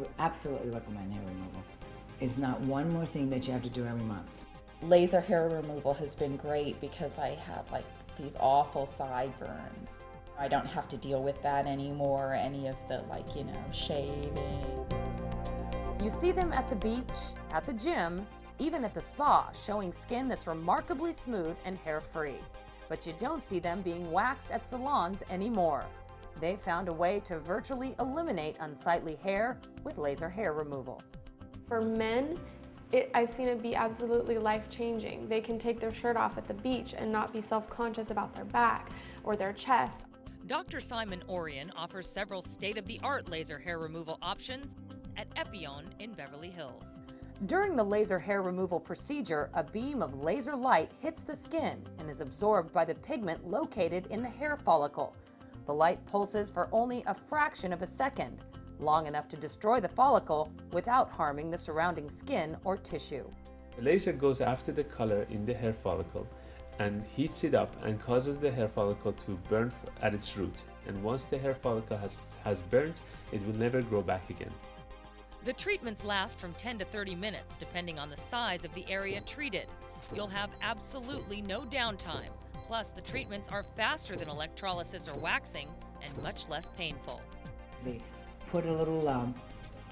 would absolutely recommend hair removal. It's not one more thing that you have to do every month. Laser hair removal has been great because I had like these awful sideburns. I don't have to deal with that anymore, any of the like, you know, shaving. You see them at the beach, at the gym, even at the spa, showing skin that's remarkably smooth and hair-free. But you don't see them being waxed at salons anymore. They've found a way to virtually eliminate unsightly hair with laser hair removal. For men, it, I've seen it be absolutely life-changing. They can take their shirt off at the beach and not be self-conscious about their back or their chest. Dr. Simon Ourian offers several state-of-the-art laser hair removal options at Epione in Beverly Hills. During the laser hair removal procedure, a beam of laser light hits the skin and is absorbed by the pigment located in the hair follicle. The light pulses for only a fraction of a second, long enough to destroy the follicle without harming the surrounding skin or tissue. The laser goes after the color in the hair follicle and heats it up and causes the hair follicle to burn at its root. And once the hair follicle has, has burnt, it will never grow back again. The treatments last from 10 to 30 minutes, depending on the size of the area treated. You'll have absolutely no downtime. Plus, the treatments are faster than electrolysis or waxing and much less painful. They put a little um,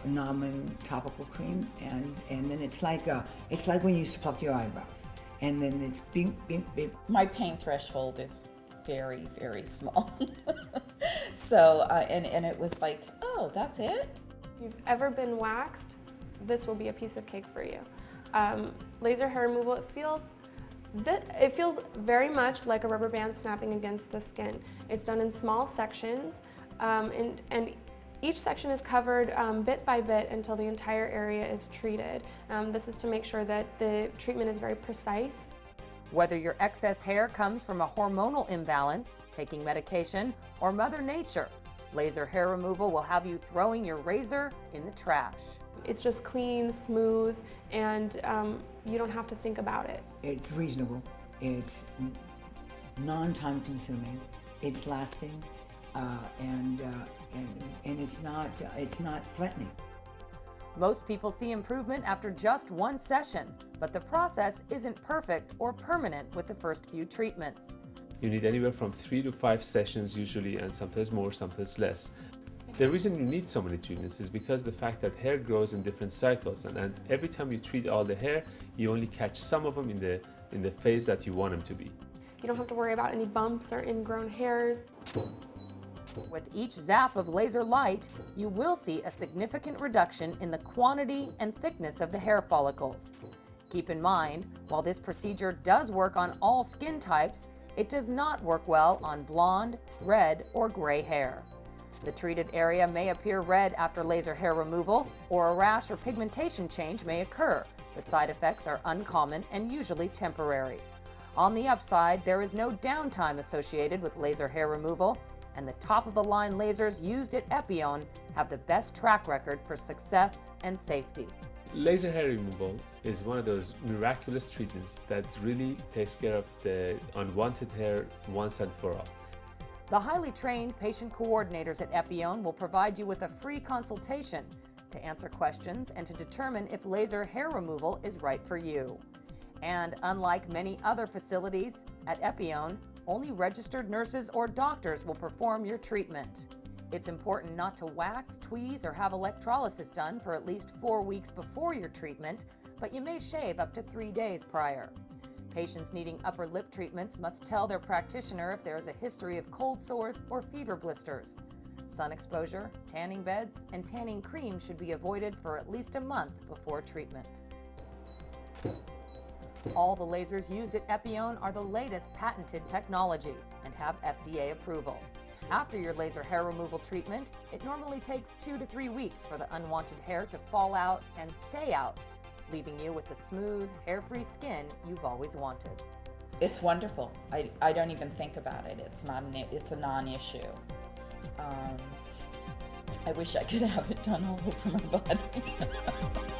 Nauman topical cream, and, and then it's like a, it's like when you used to pluck your eyebrows, and then it's bing, bing, bing. My pain threshold is very, very small. so, uh, and, and it was like, oh, that's it? If you've ever been waxed, this will be a piece of cake for you. Um, laser hair removal, it feels that it feels very much like a rubber band snapping against the skin. It's done in small sections um, and, and each section is covered um, bit by bit until the entire area is treated. Um, this is to make sure that the treatment is very precise. Whether your excess hair comes from a hormonal imbalance, taking medication, or Mother Nature, laser hair removal will have you throwing your razor in the trash. It's just clean, smooth, and um, you don't have to think about it. It's reasonable. It's non-time consuming. It's lasting, uh, and, uh, and and it's not uh, it's not threatening. Most people see improvement after just one session, but the process isn't perfect or permanent with the first few treatments. You need anywhere from three to five sessions usually, and sometimes more, sometimes less. The reason you need so many treatments is because the fact that hair grows in different cycles, and, and every time you treat all the hair, you only catch some of them in the in the phase that you want them to be. You don't have to worry about any bumps or ingrown hairs. With each zap of laser light, you will see a significant reduction in the quantity and thickness of the hair follicles. Keep in mind, while this procedure does work on all skin types, it does not work well on blonde, red, or gray hair. The treated area may appear red after laser hair removal, or a rash or pigmentation change may occur, but side effects are uncommon and usually temporary. On the upside, there is no downtime associated with laser hair removal, and the top-of-the-line lasers used at Epione have the best track record for success and safety. Laser hair removal is one of those miraculous treatments that really takes care of the unwanted hair once and for all. The highly trained patient coordinators at Epione will provide you with a free consultation to answer questions and to determine if laser hair removal is right for you. And unlike many other facilities, at Epione, only registered nurses or doctors will perform your treatment. It's important not to wax, tweeze, or have electrolysis done for at least four weeks before your treatment, but you may shave up to three days prior. Patients needing upper lip treatments must tell their practitioner if there is a history of cold sores or fever blisters. Sun exposure, tanning beds, and tanning cream should be avoided for at least a month before treatment. All the lasers used at Epione are the latest patented technology and have FDA approval. After your laser hair removal treatment, it normally takes two to three weeks for the unwanted hair to fall out and stay out, leaving you with the smooth, hair-free skin you've always wanted. It's wonderful. I, I don't even think about it. It's not an, it's a non-issue. Um, I wish I could have it done all over my body.